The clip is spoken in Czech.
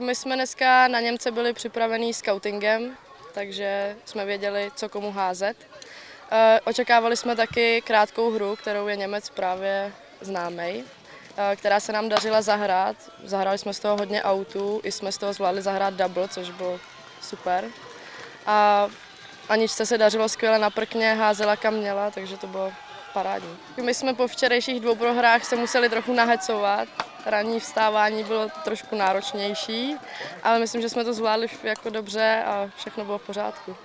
My jsme dneska na Němce byli připravení scoutingem, takže jsme věděli, co komu házet. Eh, očekávali jsme taky krátkou hru, kterou je Němec právě známý, eh, která se nám dařila zahrát. Zahráli jsme z toho hodně autů, i jsme z toho zvládli zahrát double, což bylo super. A Aničce se dařilo skvěle na prkně, házela kam měla, takže to bylo parádní. My jsme po včerejších dvou prohrách se museli trochu nahecovat. Ranní vstávání bylo trošku náročnější, ale myslím, že jsme to zvládli jako dobře a všechno bylo v pořádku.